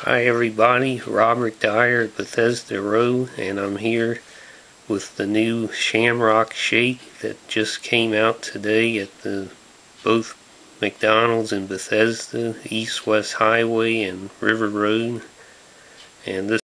Hi everybody, Robert Dyer at Bethesda Row, and I'm here with the new Shamrock Shake that just came out today at the both McDonald's in Bethesda, East West Highway and River Road. And this